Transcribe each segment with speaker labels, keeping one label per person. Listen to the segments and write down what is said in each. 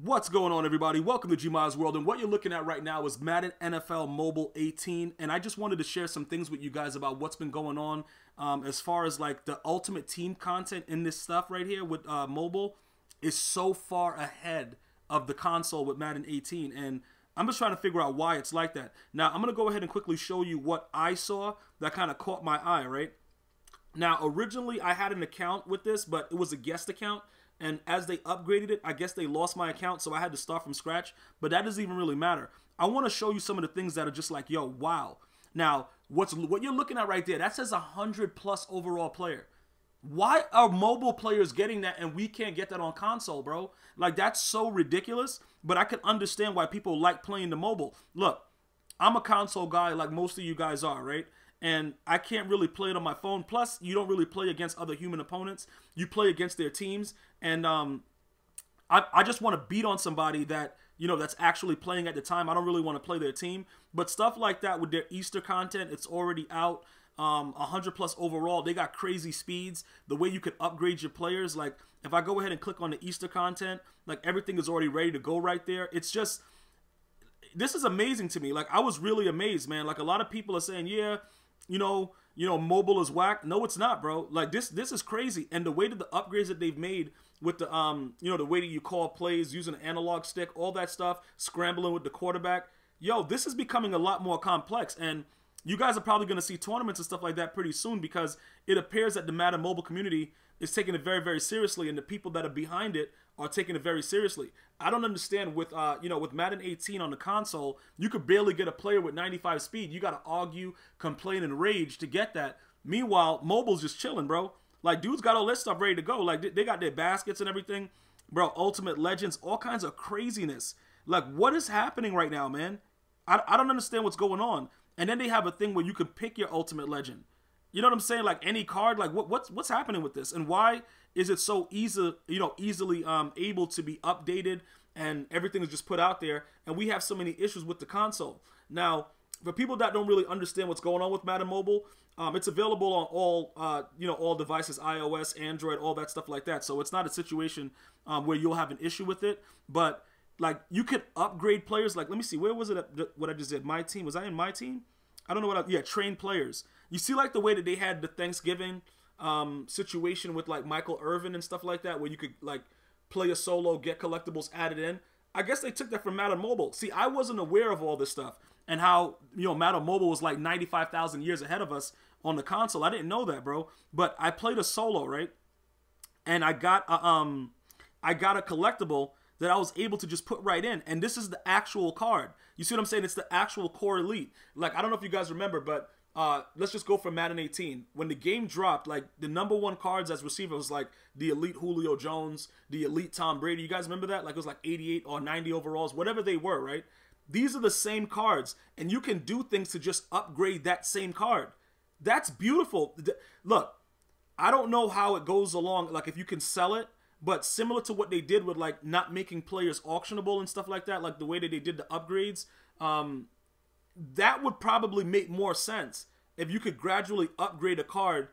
Speaker 1: What's going on, everybody? Welcome to Gmia's World. And what you're looking at right now is Madden NFL Mobile 18. And I just wanted to share some things with you guys about what's been going on um, as far as like the ultimate team content in this stuff right here with uh, mobile is so far ahead of the console with Madden 18. And I'm just trying to figure out why it's like that. Now, I'm going to go ahead and quickly show you what I saw that kind of caught my eye, right? Now, originally I had an account with this, but it was a guest account and as they upgraded it, I guess they lost my account, so I had to start from scratch. But that doesn't even really matter. I want to show you some of the things that are just like, yo, wow. Now, what's what you're looking at right there? That says a hundred plus overall player. Why are mobile players getting that and we can't get that on console, bro? Like that's so ridiculous. But I can understand why people like playing the mobile. Look, I'm a console guy, like most of you guys are, right? And I can't really play it on my phone. Plus, you don't really play against other human opponents. You play against their teams, and um, I, I just want to beat on somebody that you know that's actually playing at the time. I don't really want to play their team, but stuff like that with their Easter content, it's already out. Um, 100 plus overall. They got crazy speeds. The way you can upgrade your players, like if I go ahead and click on the Easter content, like everything is already ready to go right there. It's just this is amazing to me. Like I was really amazed, man. Like a lot of people are saying, yeah, you know, you know, mobile is whack. No, it's not, bro. Like this, this is crazy. And the way that the upgrades that they've made with the, um, you know, the way that you call plays using an analog stick, all that stuff, scrambling with the quarterback. Yo, this is becoming a lot more complex. And you guys are probably going to see tournaments and stuff like that pretty soon because it appears that the Madden mobile community is taking it very, very seriously, and the people that are behind it are taking it very seriously. I don't understand with uh, you know, with Madden 18 on the console, you could barely get a player with 95 speed. You got to argue, complain, and rage to get that. Meanwhile, mobile's just chilling, bro. Like dudes got all this stuff ready to go. Like they got their baskets and everything, bro. Ultimate Legends, all kinds of craziness. Like what is happening right now, man? I, I don't understand what's going on. And then they have a thing where you can pick your Ultimate Legend. You know what I'm saying? Like any card, like what what's what's happening with this, and why is it so easy, you know, easily um, able to be updated, and everything is just put out there, and we have so many issues with the console. Now, for people that don't really understand what's going on with Madden Mobile, um, it's available on all uh, you know all devices, iOS, Android, all that stuff like that. So it's not a situation um, where you'll have an issue with it, but like you could upgrade players. Like let me see, where was it? What I just did? My team was I in my team? I don't know what. I, yeah, train players. You see, like the way that they had the Thanksgiving um, situation with like Michael Irvin and stuff like that, where you could like play a solo, get collectibles added in. I guess they took that from Madden Mobile. See, I wasn't aware of all this stuff and how you know Madden Mobile was like ninety five thousand years ahead of us on the console. I didn't know that, bro. But I played a solo, right? And I got a, um, I got a collectible that I was able to just put right in. And this is the actual card. You see what I'm saying? It's the actual core elite. Like, I don't know if you guys remember, but uh, let's just go for Madden 18. When the game dropped, like the number one cards as receiver was like the elite Julio Jones, the elite Tom Brady. You guys remember that? Like it was like 88 or 90 overalls, whatever they were, right? These are the same cards, and you can do things to just upgrade that same card. That's beautiful. Look, I don't know how it goes along. Like if you can sell it, but similar to what they did with like not making players auctionable and stuff like that, like the way that they did the upgrades, um, that would probably make more sense if you could gradually upgrade a card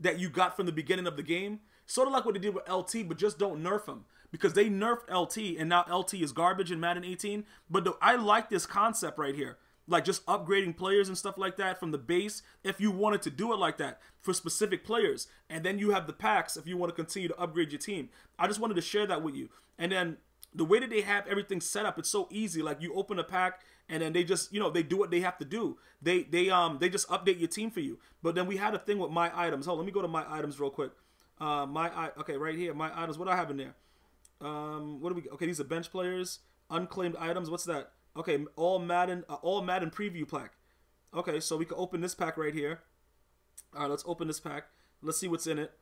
Speaker 1: that you got from the beginning of the game. Sort of like what they did with LT, but just don't nerf him because they nerfed LT and now LT is garbage in Madden 18. But the, I like this concept right here like just upgrading players and stuff like that from the base if you wanted to do it like that for specific players. And then you have the packs if you want to continue to upgrade your team. I just wanted to share that with you. And then the way that they have everything set up it's so easy. Like you open a pack and then they just you know they do what they have to do. They they um they just update your team for you. But then we had a thing with my items. Hold let me go to my items real quick. Uh my i okay right here my items. What do i have in there? Um what do we okay these are bench players. Unclaimed items. What's that Okay, all Madden, uh, all Madden preview pack. Okay, so we can open this pack right here. All right, let's open this pack. Let's see what's in it.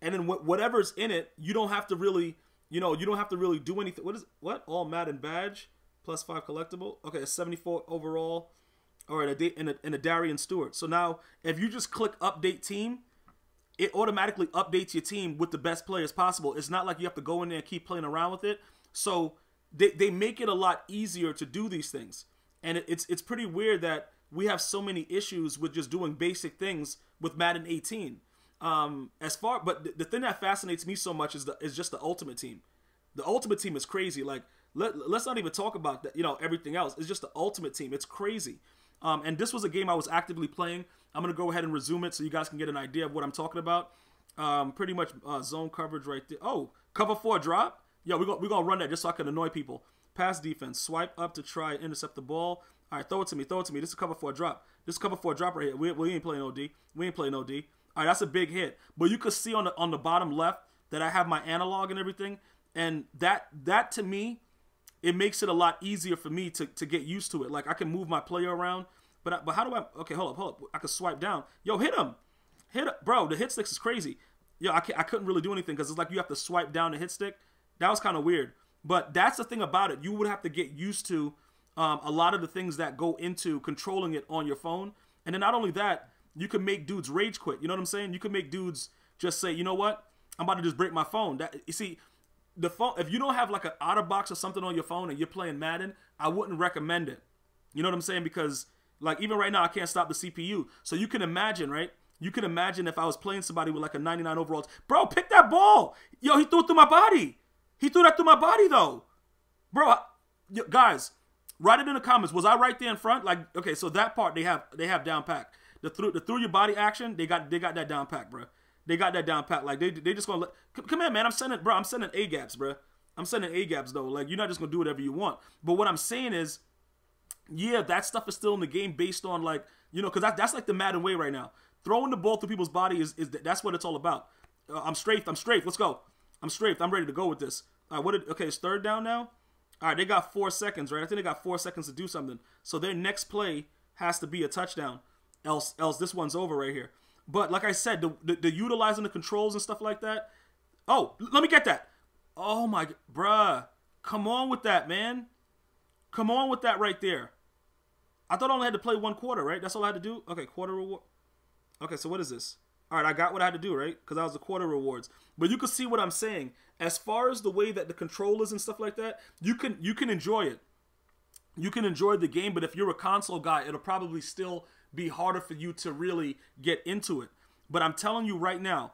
Speaker 1: And then wh whatever's in it, you don't have to really, you know, you don't have to really do anything. What is what? All Madden badge plus five collectible. Okay, a 74 overall. All right, a and a, and a Darian Stewart. So now, if you just click update team, it automatically updates your team with the best players possible. It's not like you have to go in there and keep playing around with it. So they, they make it a lot easier to do these things. And it, it's it's pretty weird that we have so many issues with just doing basic things with Madden 18. Um, as far, but the, the thing that fascinates me so much is the is just the Ultimate Team. The Ultimate Team is crazy. Like let let's not even talk about that. You know everything else. It's just the Ultimate Team. It's crazy. Um, and this was a game I was actively playing. I'm gonna go ahead and resume it so you guys can get an idea of what I'm talking about. Um, pretty much uh, zone coverage right there. Oh, cover four drop. Yeah, we're gonna, we're gonna run that just so I can annoy people. Pass defense. Swipe up to try and intercept the ball. All right, throw it to me. Throw it to me. This is cover for a drop. This is a cover a drop right here. We, we ain't playing OD. We ain't playing OD. All right, that's a big hit. But you could see on the on the bottom left that I have my analog and everything, and that that to me, it makes it a lot easier for me to, to get used to it. Like I can move my player around, but I, but how do I? Okay, hold up, hold up. I can swipe down. Yo, hit him, hit him. bro. The hit sticks is crazy. Yo, I, I couldn't really do anything because it's like you have to swipe down the hit stick. That was kind of weird. But that's the thing about it. You would have to get used to um, a lot of the things that go into controlling it on your phone. And then not only that, you can make dudes rage quit. You know what I'm saying? You can make dudes just say, you know what? I'm about to just break my phone. That you see, the phone. If you don't have like an OtterBox or something on your phone and you're playing Madden, I wouldn't recommend it. You know what I'm saying? Because like even right now, I can't stop the CPU. So you can imagine, right? You can imagine if I was playing somebody with like a 99 overalls. Bro, pick that ball. Yo, he threw it through my body. He threw that through my body though. Bro, guys, write it in the comments. Was I right there in front? Like, okay, so that part they have they have down pack. The through the through your body action, they got they got that down pack, bro. They got that down pat. Like they they just gonna let, come, come here, man. I'm sending, bro. I'm sending a gaps, bro. I'm sending a gaps though. Like you're not just gonna do whatever you want. But what I'm saying is, yeah, that stuff is still in the game based on like you know, because that, that's like the Madden way right now. Throwing the ball through people's body is is that's what it's all about. Uh, I'm straight. I'm straight. Let's go. I'm straight. I'm ready to go with this. All right, what? Did, okay, it's third down now. All right, they got four seconds, right? I think they got four seconds to do something. So their next play has to be a touchdown. Else, else this one's over right here. But like I said, the, the, the utilizing the controls and stuff like that. Oh, let me get that. Oh my, bruh, come on with that, man. Come on with that right there. I thought I only had to play one quarter, right? That's all I had to do. Okay, quarter reward. Okay, so what is this? All right, I got what I had to do, right? Because I was the quarter rewards. But you can see what I'm saying. As far as the way that the controllers and stuff like that, you can you can enjoy it. You can enjoy the game, but if you're a console guy, it'll probably still be harder for you to really get into it. But I'm telling you right now,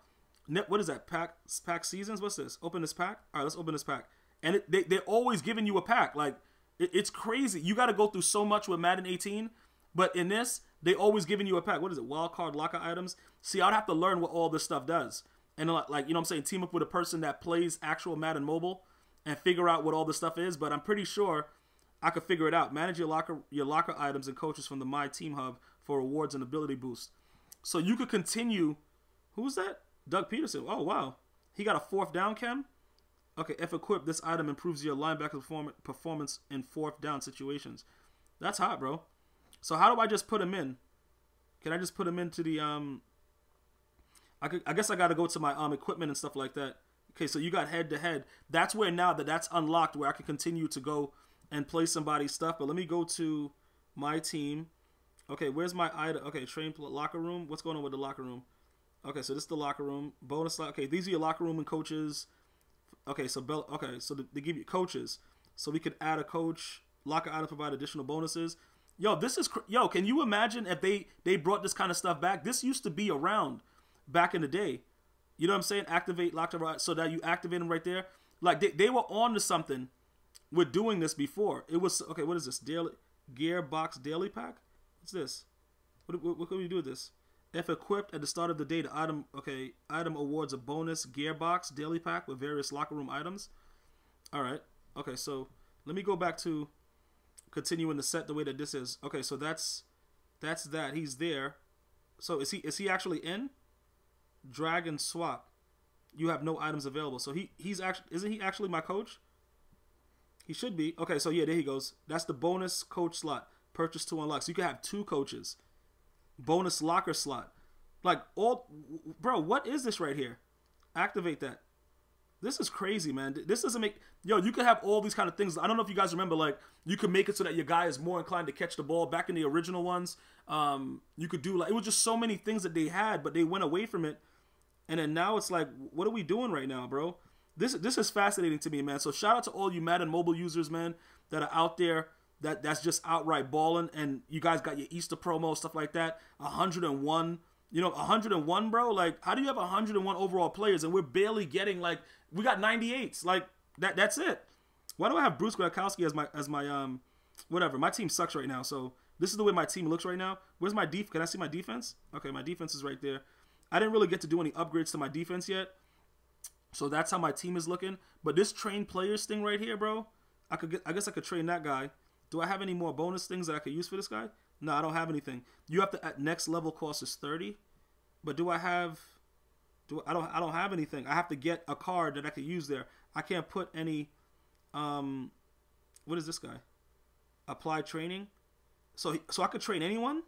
Speaker 1: what is that pack pack seasons? What's this? Open this pack. All right, let's open this pack. And it, they they're always giving you a pack. Like it, it's crazy. You got to go through so much with Madden 18, but in this they always giving you a pack. What is it? Wild card locker items. See, I'd have to learn what all this stuff does. And like you know, I'm saying team up with a person that plays actual Madden Mobile and figure out what all this stuff is. But I'm pretty sure I could figure it out. Manage your locker your locker items and coaches from the My Team Hub for rewards and ability boost. So you could continue. Who's that? Doug Pederson. Oh wow, he got a fourth down cam. Okay, if equipped, this item improves your linebacker performance in fourth down situations. That's hot, bro. So how do I just put them in? Can I just put them into the um? I, could, I guess I got to go to my um equipment and stuff like that. Okay, so you got head to head. That's where now that that's unlocked, where I can continue to go and play somebody's stuff. But let me go to my team. Okay, where's my item? Okay, train locker room. What's going on with the locker room? Okay, so this is the locker room. Bonus. Okay, these are your locker room and coaches. Okay, so bell. Okay, so they give you coaches. So we could add a coach. Locker item provide additional bonuses. Yo, this is yo. Can you imagine if they they brought this kind of stuff back? This used to be around back in the day. You know what I'm saying? Activate locker so that you activate them right there. Like they, they were on to something with doing this before. It was okay. What is this? Daily Gearbox Daily Pack. What's this? What, what, what can we do with this? If equipped at the start of the day, the item okay item awards a bonus Gearbox Daily Pack with various locker room items. All right. Okay, so let me go back to continuing the set the way that this is. Okay, so that's that's that. He's there. So is he is he actually in? Drag and swap. You have no items available. So he he's actually isn't he actually my coach? He should be. Okay, so yeah, there he goes. That's the bonus coach slot. Purchase to unlock. So you can have two coaches. Bonus locker slot. Like all bro, what is this right here? Activate that. This is crazy, man. This doesn't make yo, you could have all these kind of things. I don't know if you guys remember, like, you could make it so that your guy is more inclined to catch the ball. Back in the original ones, um, you could do like it was just so many things that they had, but they went away from it. And then now it's like, what are we doing right now, bro? This this is fascinating to me, man. So shout out to all you Madden mobile users, man, that are out there that that's just outright balling. And you guys got your Easter promo stuff like that. 101, you know, 101, bro. Like, how do you have 101 overall players and we're barely getting like we got 98s? Like, That that's it. Why do I have Bruce Gradkowski as my as my um whatever? My team sucks right now. So this is the way my team looks right now. Where's my def? Can I see my defense? Okay, my defense is right there. I didn't really get to do any upgrades to my defense yet. So that's how my team is looking. But this train players thing right here, bro, I could get. I guess I could train that guy. Do I have any more bonus things that I could use for this guy? No, I don't have anything. You have to at next level cost is thirty, but do I have? Do I don't I don't have anything. I have to get a card that I could use there. I can't put any. Um, what is this guy? Apply training. So so I could train anyone.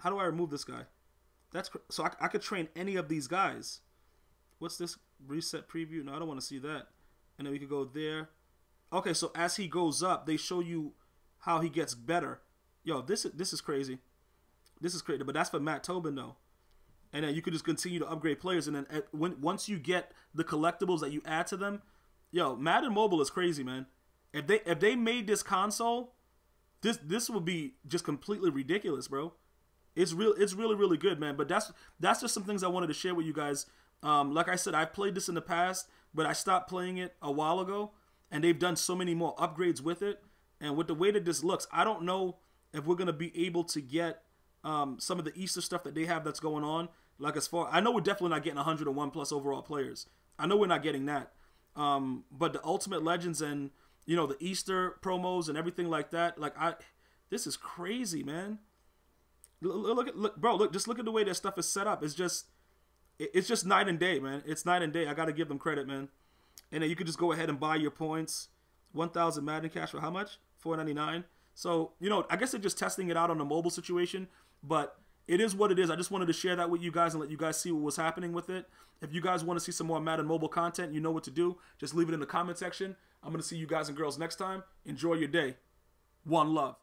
Speaker 1: How do I remove this guy? That's so I, I could train any of these guys. What's this reset preview? No, I don't want to see that. And then we could go there. Okay, so as he goes up, they show you how he gets better. Yo, this is this is crazy. This is crazy, but that's for Matt Tobin though. And then you could just continue to upgrade players, and then at, when once you get the collectibles that you add to them, yo, Madden Mobile is crazy, man. If they if they made this console, this this would be just completely ridiculous, bro. It's real. It's really really good, man. But that's that's just some things I wanted to share with you guys. Um, like I said, I've played this in the past, but I stopped playing it a while ago, and they've done so many more upgrades with it. And with the way that this looks, I don't know if we're gonna be able to get um, some of the Easter stuff that they have that's going on. Like as far, I know we're definitely not getting 101 plus overall players. I know we're not getting that. Um, but the Ultimate Legends and you know the Easter promos and everything like that, like I, this is crazy, man. Look, look at look, bro. Look, just look at the way that stuff is set up. It's just, it's just night and day, man. It's night and day. I got to give them credit, man. And then you could just go ahead and buy your points. 1,000 Madden cash for how much? 4.99. So you know, I guess they're just testing it out on the mobile situation, but it is what it is. I just wanted to share that with you guys and let you guys see what was happening with it. If you guys want to see some more Madden mobile content, you know what to do. Just leave it in the comment section. I'm going to see you guys and girls next time. Enjoy your day. One love.